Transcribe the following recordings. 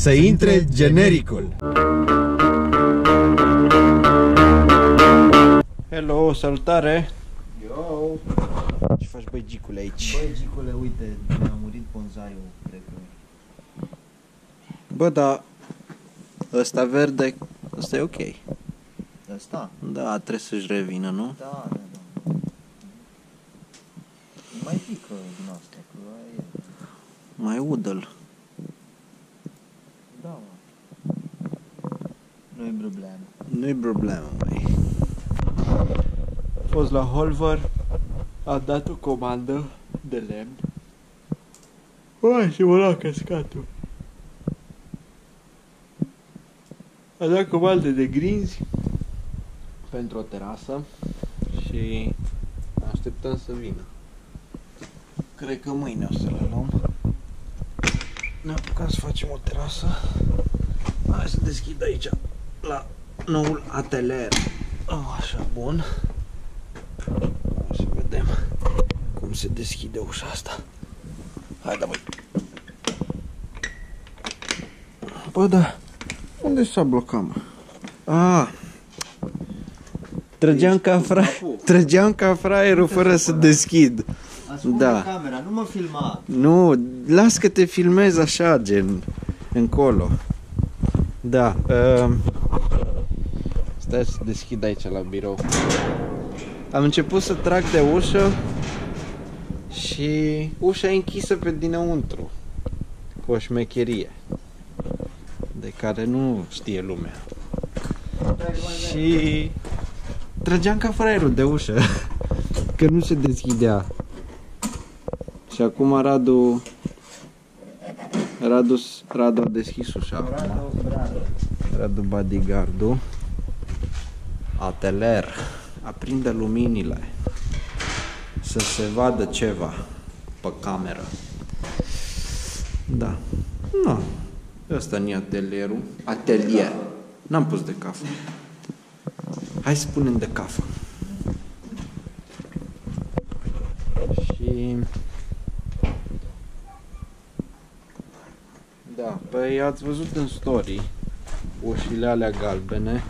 Să intre genericul. Hello, salutare! Yo! Ce faci băi gicule aici? Băi, Gicule, uite, mi-a murit bonsaiul, cred că. Bă, dar ăsta verde, ăsta e ok. Asta? Da, trebuie să-și revină, nu? Da, da, da. Mai pică din asta, că aia e. Mai udă-l. Da, mă. Nu e problemă. Nu-i problemă, mai. A fost la Holver, a dat o comandă de lemn. Uai, și mă lua cascatul. A dat comandă de grinzi pentru o terasă și așteptăm să vină. Cred că mâine o să le luăm. Ne apucăm să facem o terasă. Hai să deschid aici la noul atelier. Oh, așa, bun. Hai să vedem cum se deschide ușa asta. Hai, da, băi. Bă, da. Unde s-a blocat, mă? Ah. Trăgeam ca, fra... Trăgeam ca fraierul fără să deschid. Ascunde Da. camera, nu mă filma. Nu, las că te filmez așa, gen, încolo. Da, uh, stai să deschid aici la birou. Am început să trag de ușă și ușa e închisă pe dinăuntru. Cu o șmecherie. De care nu știe lumea. Și trăgeam ca fraierul de ușă. Că nu se deschidea. Și acum Radu Radu, Radu a deschis ușa. Acum. Brado, brado. Radu bodyguard Ateler Aprinde luminile Să se vadă ceva Pe cameră. Da. Nu. Ăsta nu atelierul. Atelier. N-am pus de cafă. Hai să punem de cafă. Și Da, păi ați văzut în story ușile alea galbene.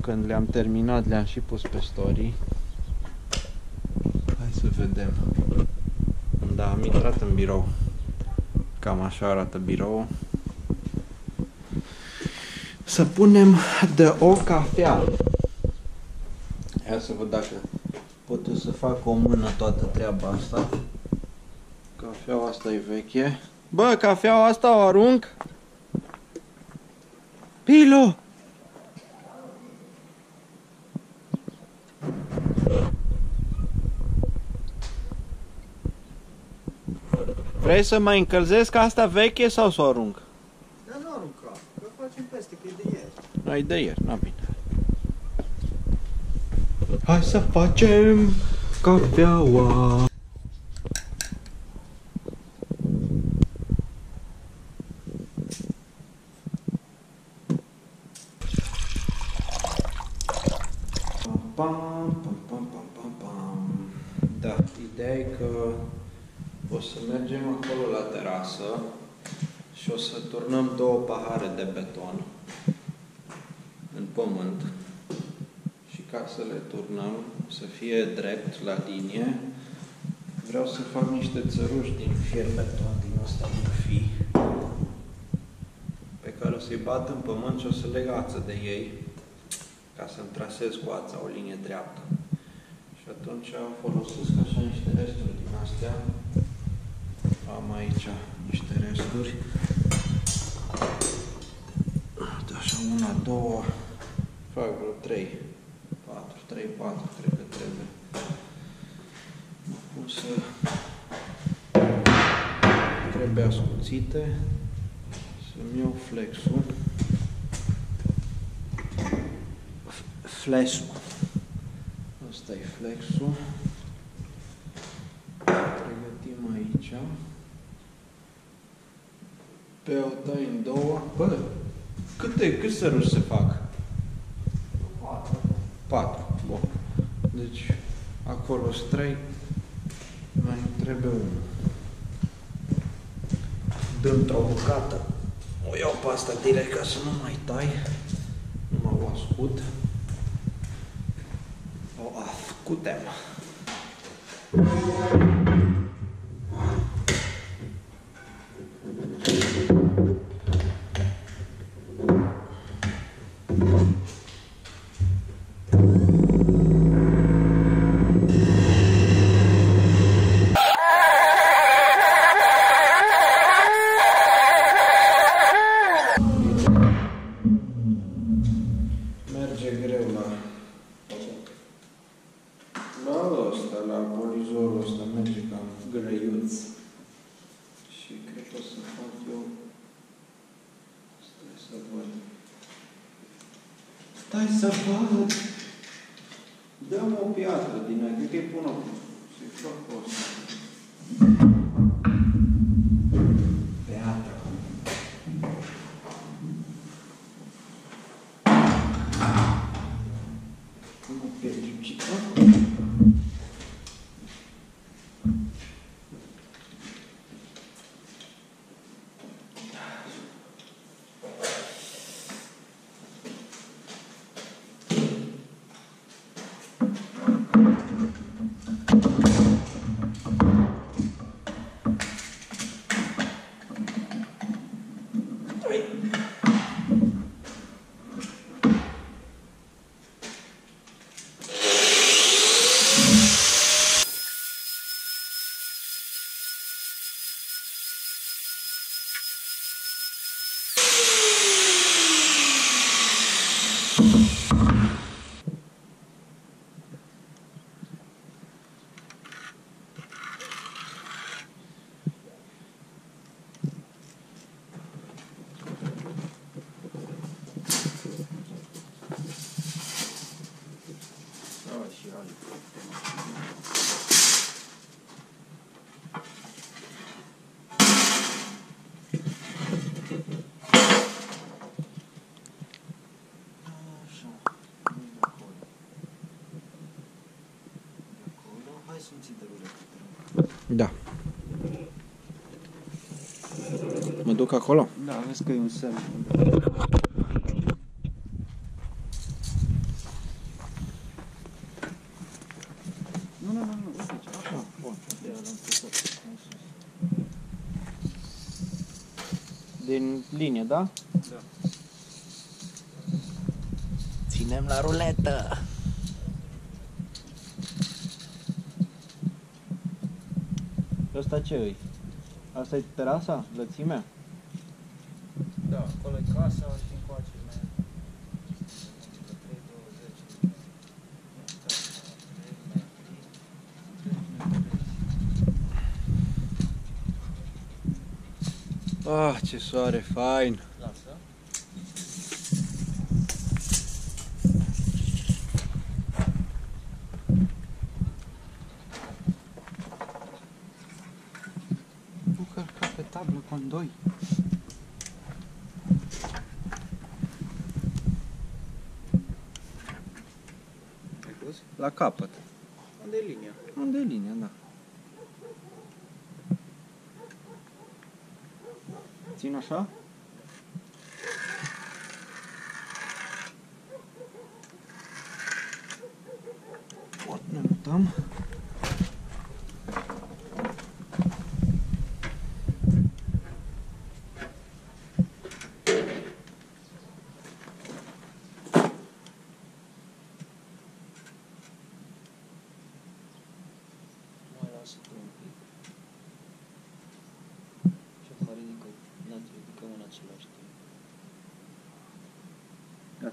Când le-am terminat, le-am și pus pe story. Hai să vedem. Da, am intrat în birou. Cam așa arată birou. Să punem de o cafea. Ia să văd dacă pot eu să fac o mână toată treaba asta. Cafeaua asta e veche. Bă, cafeaua asta o arunc? Pilo! Vrei să mai încălzesc asta veche sau să o arunc? Dar nu arunca, că facem peste, că e de ieri. Nu, e de ieri, n-am bine. Hai să facem cafeaua. Pam, pam, pam, pam, pam, pam. Da, ideea e că o să mergem acolo la terasă și o să turnăm două pahare de beton în pământ și ca să le turnăm să fie drept la linie, vreau să fac niște țăruși din fier beton din ăsta din fi pe care o să-i bat în pământ și o să leg ață de ei ca să-mi trasez cu ața o linie dreaptă. Și atunci folosesc așa niște resturi din astea. Am aici niște resturi. Uite, Așa, una, două, fac vreo trei, patru, trei, patru, cred că trebuie. Mă pun să... Trebuie ascuțite, să-mi iau flexul. F- Flexul. Asta e flexul. Pregătim aici. Pe o tai în două. Bă, câte, câți săruși se fac? Patru. Bun. Deci, acolo sunt trei. Mai trebuie unul. într-o bucată. O iau pe asta direct ca să nu mai tai. Nu m-au ascut. O ascutem. Și cred că o să fac eu... Stai să văd. Stai să văd! Dăm o piatră din aia, cred că îi pun o... Să-i fac o Da. Mă duc acolo? Da, vezi că e un semn. Nu, nu, nu, nu, uite aici, așa, bun, de l-am pus în sus. Din linie, da? Da. Ținem la ruletă. Ăsta ce îi? Asta e terasa? Lățimea? Da, acolo e casa și încoace mai. Ah, ce soare fain! Lasă. Nu cărca pe tablă condoi. Ai pus? La capăt. Unde e linia? Unde e linia, da. Țin așa? Bun, ne mutăm.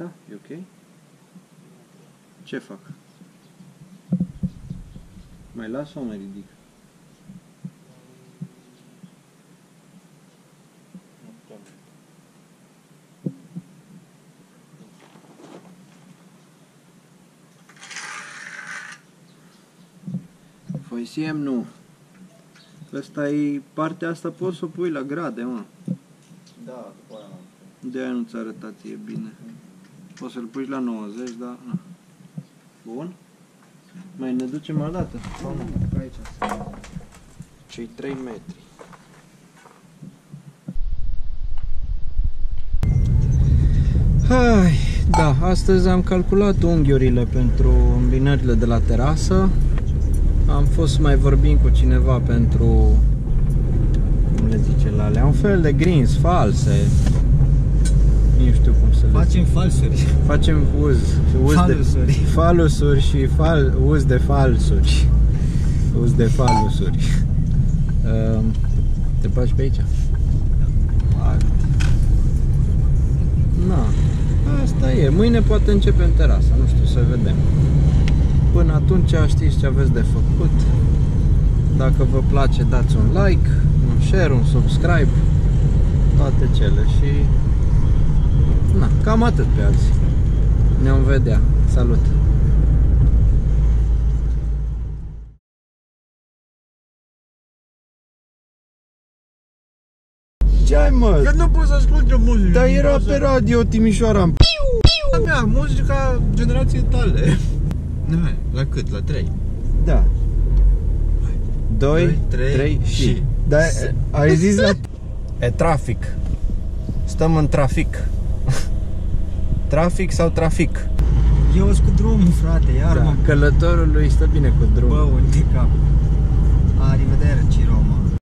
Gata? E ok? Ce fac? Mai las sau mai ridic? Nu prea mult. Foisiem nu. Ăsta e partea asta poți să o pui la grade, mă. Da, după aia n-am. De aia nu ți-a arătat e bine. Poți să-l puși la 90, da. Bun. Mai ne ducem o dată? Sau? Aici. Cei 3 metri. Hai, da, astăzi am calculat unghiurile pentru îmbinările de la terasă. Am fost mai vorbind cu cineva pentru, cum le zice la alea, un fel de grins false, nu știu cum să le Facem falsuri. Facem uz, uz Falusuri. de falusuri și fal, uz de falsuri. Uz de falusuri. Uh, te faci pe aici? Na, asta e. Mâine poate începem terasa, nu știu, să vedem. Până atunci știți ce aveți de făcut. Dacă vă place, dați un like, un share, un subscribe, toate cele și na, cam atât pe azi. Ne vom vedea. Salut! Ce ai mă? Că nu pot să ascult o muzică. Dar era pe radio Timișoara în mea, muzica generației tale. Nu, la cât? La 3? Da. 2, Doi, trei 3 și. și. Da, ai zis la... E trafic. Stăm în trafic. Trafic sau trafic? Eu sunt cu drumul, frate, iar Da, mă. călătorul lui stă bine cu drum. Bă, un cap. Arrivederci, Roma.